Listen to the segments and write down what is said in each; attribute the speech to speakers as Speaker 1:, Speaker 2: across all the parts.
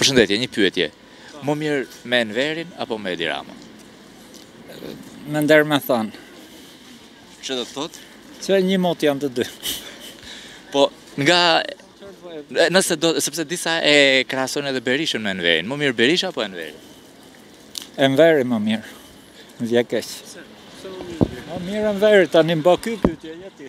Speaker 1: Përshëndetje, një pyetje. Më mirë me Enverin apo me Edi Ramën?
Speaker 2: Me nder me thënë.
Speaker 1: Që do të thotë?
Speaker 2: Që një m*t janë të dy.
Speaker 1: Po, nga... Nëse do, sepse disa e krahasojnë edhe Berishën me Enverin. Më mirë Berisha apo Enveri?
Speaker 2: Enveri më mirë. Më vjen keq. Më mirë Enveri, tani mba kjo pyetje, jeti.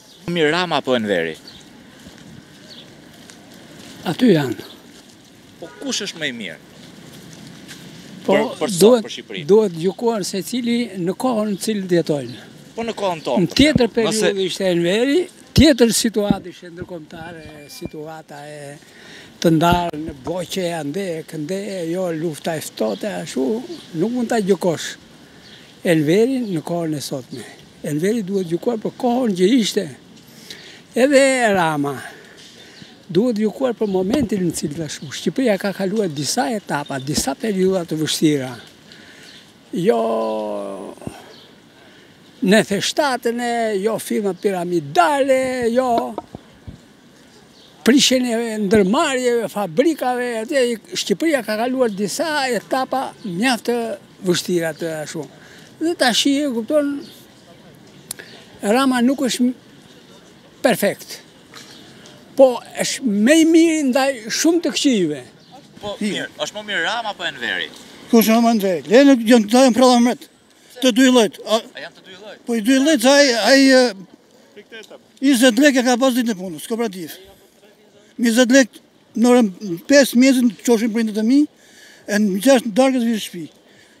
Speaker 1: Më mirë Rama apo Enveri?
Speaker 3: Aty janë.
Speaker 1: Po kush është më i mirë?
Speaker 3: Po,
Speaker 1: për, për
Speaker 3: duhet,
Speaker 1: për Shqipërinë.
Speaker 3: Duhet gjykuar secili në kohën në cilën jetojnë.
Speaker 1: Po në kohën tonë.
Speaker 3: Tjetër periudhë ishte Enveri, tjetër situatë ishte ndërkombëtare, situata e të ndarë në blloqe, andej, këndej, jo, lufta e ftohtë, ashtu, nuk mund ta gjykosh Enverin në kohën e sotme. Enveri duhet gjykuar për kohën që ishte. Edhe Rama duhet gjykuar për momentin në cilin tash. Shqipëria ka kaluar disa etapa, disa periudha të vështira. Jo nëntëdhjetë e shtatën e, jo firma piramidale, jo prishjen e ndërmarrjeve, fabrikave etj. Shqipëria ka kaluar disa etapa mjaft të vështira tash. Dhe tash e kupton Rama nuk është perfekt. Po është më i mirë ndaj shumë të këqijve.
Speaker 1: Po mirë, është më mirë Rama apo Enveri?
Speaker 4: Kush është më Enveri? Lene, gjë s'të duhen përrallat. Të dy njëlloj.
Speaker 1: A janë të dy njëlloj?
Speaker 4: Po të dy njëlloj, ai ai 20 lekë ka pas ditën e punës, n'kooperativë. 20 lekë në orën 5 mëngjesit çoheshin për prindët e mi, e në gjashtë të darkës vinin n'shpi.